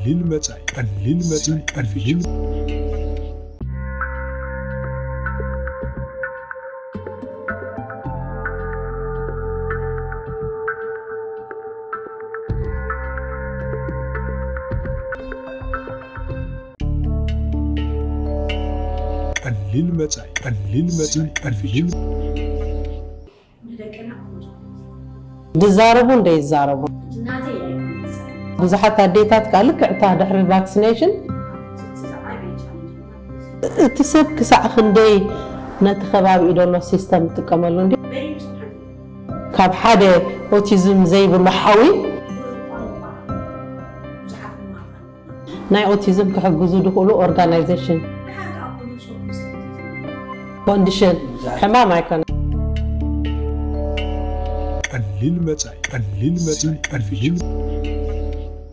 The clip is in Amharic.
ቀሊል መጻኢ ቀሊል መጻኢ ቀሊል ቀሊል መጻኢ ቀሊል መጻኢ ቀሊል ዝዛረቡ እንደይዛረቡ ብዙሓት ኣዴታት ከዓ ልክዕታ ድሕሪ ቫክሲኔሽን እቲ ሰብ ክሳዕ ክንደይ ነቲ ከባቢኡ ደሎ ሲስተም ይጥቀመሉ እንዲ ካብ ሓደ ኦቲዝም ዘይብሉ ሓዊ ናይ ኦቲዝም ክሕግዙ ድኽእሉ ኦርጋናይዜሽን? ኮንዲሽን ሕማም ኣይኮነ ቀሊል መጻኢ ቀሊል መጻኢ ቀሊል